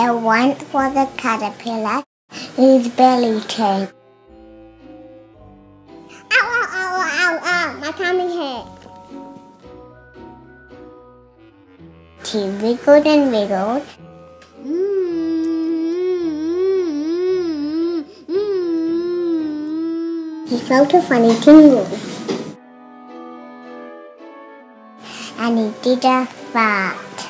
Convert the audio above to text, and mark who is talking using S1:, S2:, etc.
S1: And one for the caterpillar his belly tape. Ow, ow, ow, ow, ow, my tummy hurt. She wiggled and wiggled. He felt a funny tingle. And he did a fart.